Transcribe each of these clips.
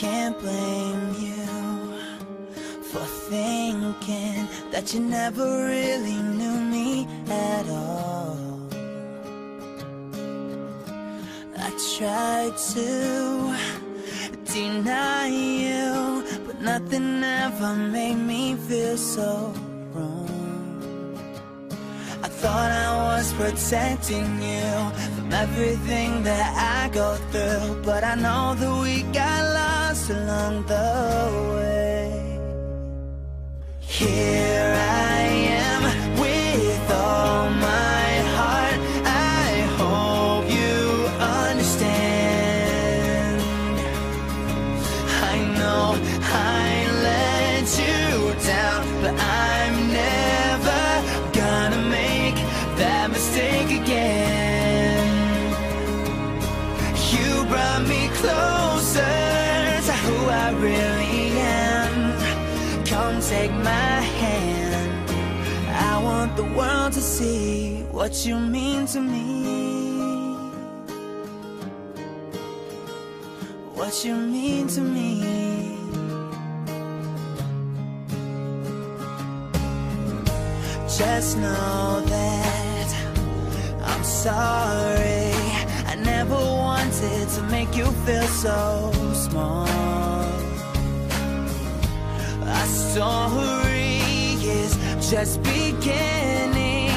blame you for thinking that you never really knew me at all. I tried to deny you, but nothing ever made me feel so wrong. I thought I was protecting you from everything that I go through, but I know that we got lost along the way. Here I am with all my heart. I hope you understand. I know I let you down, but I'm never gonna make that mistake again. You brought me closer I really am. Come take my hand. I want the world to see what you mean to me. What you mean to me. Just know that I'm sorry. I never wanted to make you feel so small. Our story is just beginning.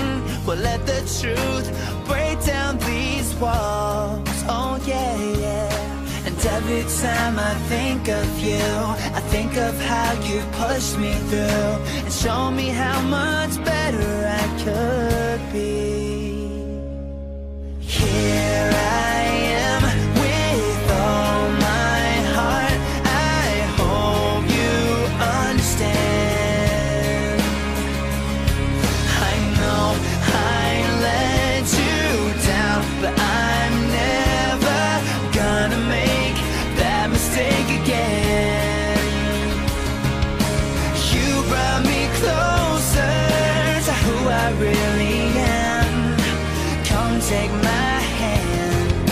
But let the truth break down these walls. Oh, yeah, yeah. And every time I think of you, I think of how you pushed me through and show me how much better mistake again. You brought me closer to who I really am. Come take my hand.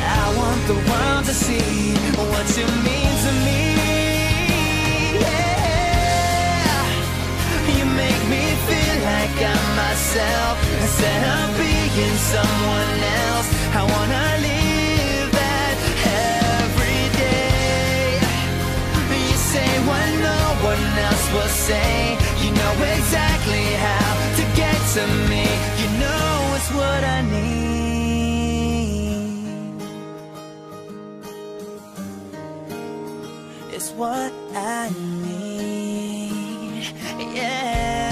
I want the world to see what you mean to me. Yeah. You make me feel like I'm myself instead of being someone else. I wanna else will say. You know exactly how to get to me. You know it's what I need. It's what I need. Yeah.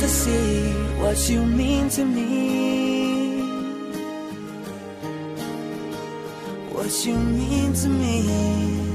to see what you mean to me. What you mean to me.